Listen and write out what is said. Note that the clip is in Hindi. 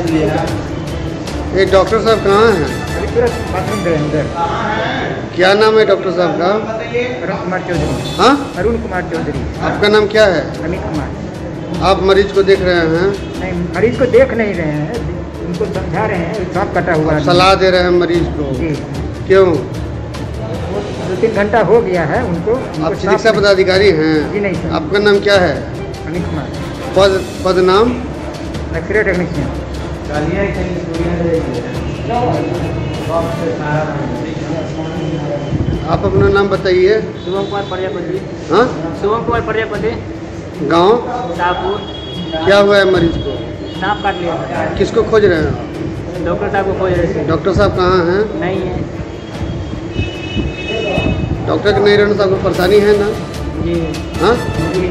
ये डॉक्टर साहब कहाँ हैं? बाथरूम क्या नाम है डॉक्टर साहब का? अरुण कुमार चौधरी। हाँ? अरुण कुमार चौधरी। आपका नाम क्या है? अमित कुमार। आप मरीज़ को देख रहे हैं? नहीं मरीज़ को देख नहीं रहे हैं। उनको समझा रहे हैं। सांप कटा हुआ है। सलाह दे रहे हैं मरीज़ को? जी। क्यों? दो तीन घंटा हो गया है उनको। उनको आप चिकित्सा पदाधिकारी हैं। जी नहीं सर। आपका नाम क्या है? अमित कुमार। पद पद नाम? X ray technician. आप अपना नाम बताइए। शुभम कुमार प्रजापति। हाँ? शुभम कुमार प्रजापति। गाँव? शाहपुर। क्या हुआ है मरीज़ को? सांप काट लिया। किसको खोज रहे हैं? डॉक्टर साहब को खोज रहे थे। डॉक्टर साहब कहाँ हैं? नहीं है। डॉक्टर के नहीं रहने से आपको परेशानी है ना? जी। हाँ? जी।